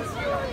Oh.